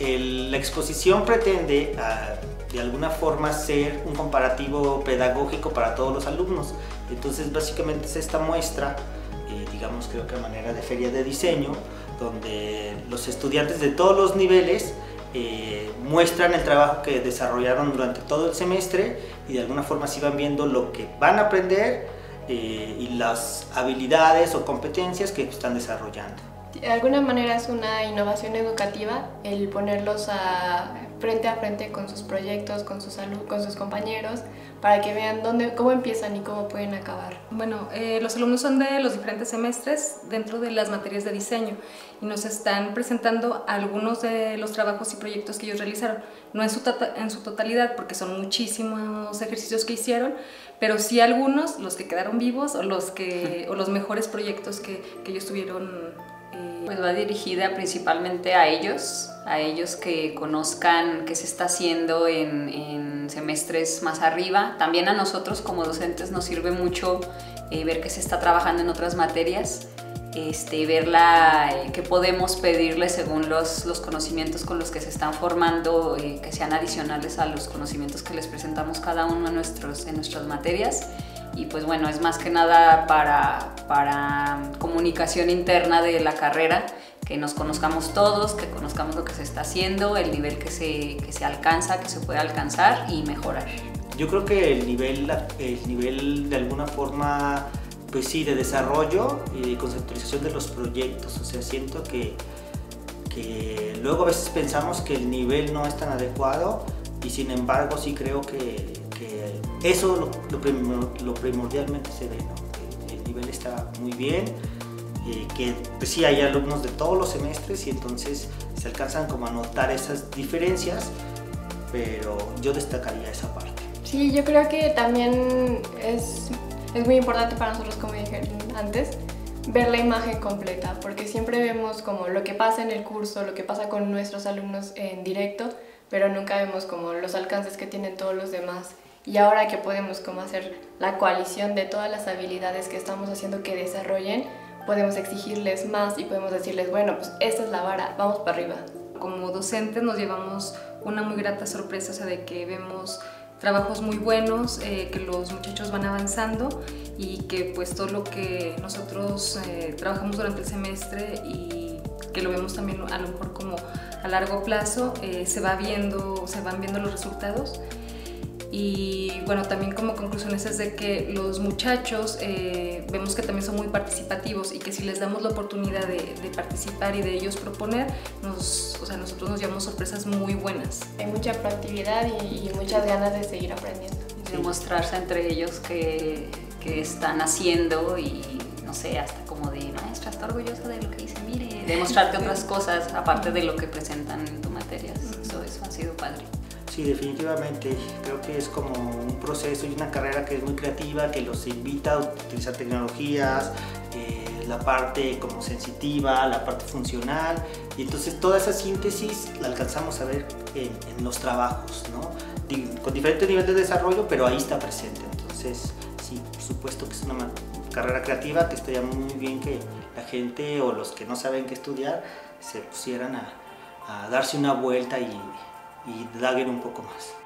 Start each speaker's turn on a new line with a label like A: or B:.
A: la exposición pretende ah, de alguna forma ser un comparativo pedagógico para todos los alumnos. Entonces básicamente es esta muestra, eh, digamos creo que a manera de feria de diseño, donde los estudiantes de todos los niveles eh, muestran el trabajo que desarrollaron durante todo el semestre y de alguna forma así van viendo lo que van a aprender eh, y las habilidades o competencias que están desarrollando.
B: De alguna manera es una innovación educativa el ponerlos a, frente a frente con sus proyectos, con sus, con sus compañeros, para que vean dónde, cómo empiezan y cómo pueden acabar.
C: Bueno, eh, los alumnos son de los diferentes semestres dentro de las materias de diseño y nos están presentando algunos de los trabajos y proyectos que ellos realizaron. No en su, en su totalidad, porque son muchísimos ejercicios que hicieron, pero sí algunos, los que quedaron vivos o los, que, o los mejores proyectos que, que ellos tuvieron
D: pues va dirigida principalmente a ellos, a ellos que conozcan qué se está haciendo en, semestres más arriba. También a nosotros como docentes nos sirve mucho eh, ver que se está trabajando en otras materias, este, ver eh, qué podemos pedirle según los, los, conocimientos con los que se están formando, eh, que sean adicionales a los conocimientos que les presentamos cada uno en, nuestros, en nuestras materias y pues bueno, es más que nada para, para comunicación interna de la carrera, que nos conozcamos todos, que conozcamos lo que se está haciendo, el nivel que se, que se alcanza, que se puede alcanzar y mejorar.
A: Yo creo que el nivel, el nivel de alguna forma, pues sí, de desarrollo y de conceptualización de los proyectos, o sea, siento que, que luego a veces pensamos que el nivel no es tan adecuado y sin embargo sí creo que eso lo, primordialmente se ve, el nivel está muy bien, eh, que pues sí hay alumnos de todos los semestres y entonces se alcanzan como a notar esas diferencias, pero yo destacaría esa parte.
B: Sí, yo creo que también es, es muy importante para nosotros, como dije antes, ver la imagen completa, porque siempre vemos como lo que pasa en el curso, lo que pasa con nuestros alumnos en directo, pero nunca vemos como los alcances que tienen todos los demás y ahora que podemos como hacer la coalición de todas las habilidades que estamos haciendo que desarrollen, podemos exigirles más y podemos decirles, bueno, pues esta es la vara, vamos para arriba.
C: Como docentes nos llevamos una muy grata sorpresa, o sea, de que vemos trabajos muy buenos, eh, que los muchachos van avanzando y que pues todo lo que nosotros eh, trabajamos durante el semestre y que lo vemos también a lo mejor como a largo plazo, eh, se va viendo, se van viendo los resultados y bueno, también como conclusiones es de que los muchachos eh, vemos que también son muy participativos y que si les damos la oportunidad de, participar y de ellos proponer, nos, o sea, nosotros nos llevamos sorpresas muy buenas.
B: Hay mucha proactividad y, muchas ganas de seguir aprendiendo.
D: Demostrarse entre ellos que, que están haciendo y no sé, hasta como de maestra, está orgullosa de lo que dice, mire, demostrarte otras cosas aparte de lo que presentan en tu materia. Eso, eso ha sido padre.
A: Sí, definitivamente. Creo que es como un proceso y una carrera que es muy creativa, que los invita a utilizar tecnologías, eh, la parte como sensitiva, la parte funcional. Y entonces toda esa síntesis la alcanzamos a ver en, los trabajos, ¿no? Con diferente nivel de desarrollo, pero ahí está presente. Entonces, sí, por supuesto que es una carrera creativa que estaría muy bien que la gente o los que no saben qué estudiar se pusieran a, darse una vuelta y y un poco más.